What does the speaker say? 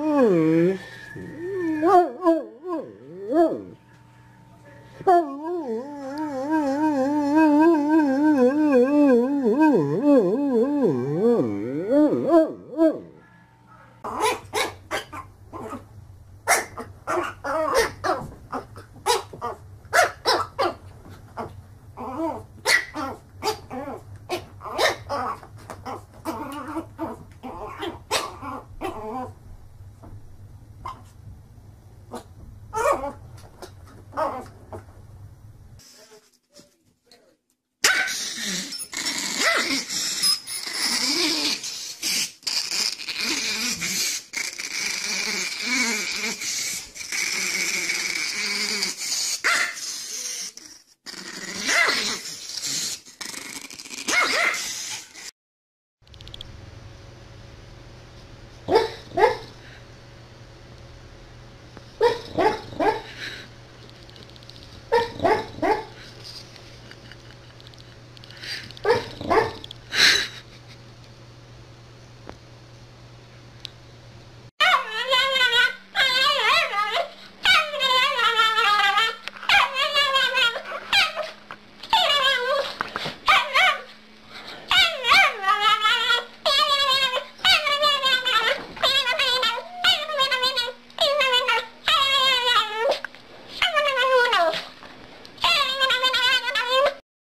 Oh, oh, oh.